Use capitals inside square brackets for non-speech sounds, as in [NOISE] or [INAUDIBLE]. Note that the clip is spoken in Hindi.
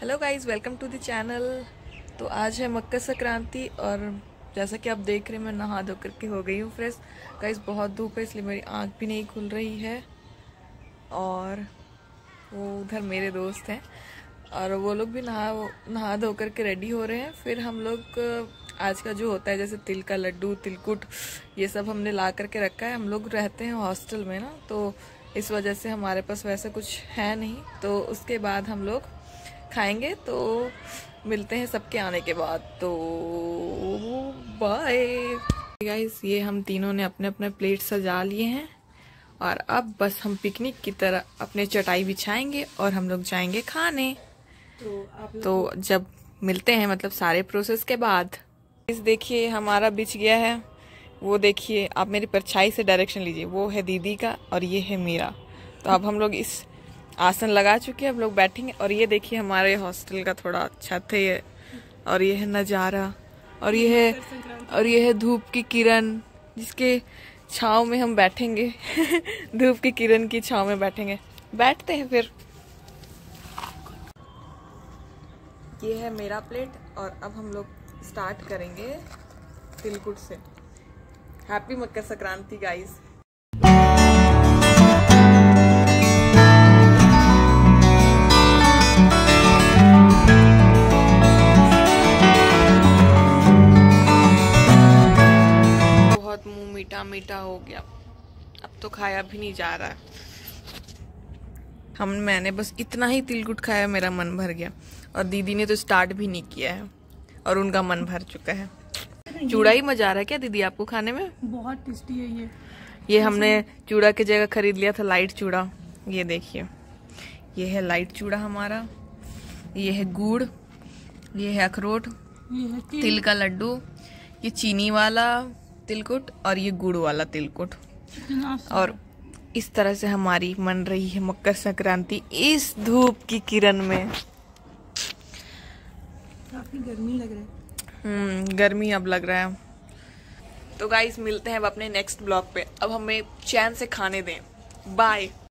Hello guys welcome to the channel तो आज है मकर संक्रांति और जैसा कि आप देख रहे हैं, मैं नहा धो करके हो गई हूँ फ्रेश गाइस बहुत धूप है, इसलिए मेरी आँख भी नहीं खुल रही है। और वो उधर मेरे दोस्त हैं। और वो लोग भी नहा नहा धो करके रेडी हो रहे हैं। फिर हम लोग, आज का जो होता है, जैसे तिल का लड्डू, तिलकुट, ये सब हमने ला करके रखा है। हम लोग रहते हैं हॉस्टल में ना तो इस वजह से हमारे पास वैसा कुछ है नहीं। तो उसके बाद हम लोग खाएँगे तो मिलते हैं सबके आने के बाद। तो बाय गाइस ये हम तीनों ने अपने अपने प्लेट सजा लिए हैं। और अब बस हम पिकनिक की तरह अपने चटाई बिछाएँगे और हम लोग जाएँगे खाने। तो, तो जब मिलते हैं मतलब सारे प्रोसेस के बाद। इस देखिए हमारा बिछ गया है। वो देखिए आप मेरी परछाई से डायरेक्शन लीजिए। वो है दीदी का और ये है मेरा। तो अब हम लोग इस आसन लगा चुके हैं हम लोग बैठेंगे। और ये देखिए, हमारे हॉस्टल का थोड़ा छत है ये। और ये है नज़ारा, और ये है और ये है धूप की किरण, जिसके छाव में हम बैठेंगे। [LAUGHS] धूप की किरण की छाव में बैठेंगे। बैठते हैं फिर। ये है मेरा प्लेट, और अब हम लोग स्टार्ट करेंगे तिलकुट से। हैप्पी मकर संक्रांति गाइस मीठा मीठा हो गया। अब तो खाया भी नहीं जा रहा। है हम मैंने बस इतना ही तिलकुट खाया मेरा मन भर गया। और दीदी ने तो स्टार्ट भी नहीं किया है और उनका मन भर चुका है। चूड़ा ही मज़ा आ रहा है क्या दीदी आपको खाने में? बहुत टेस्टी है ये। ये हमने चूड़ा की जगह खरीद लिया था लाइट चूड़ा। ये देखिए। ये है लाइट चूड़ा हमारा। ये है गुड़। ये है अखरोट। है तिल का लड्डू। ये चीनी वाला। तिलकुट और ये गुड़ वाला तिलकुट। और इस तरह से हमारी मन रही है मकर संक्रांति इस धूप की किरण में। काफ़ी गर्मी लग रहा है। हम्म गर्मी अब लग रहा है। तो गाइस मिलते हैं अब अपने नेक्स्ट ब्लॉग पे। अब हमें चैन से खाने दें। बाय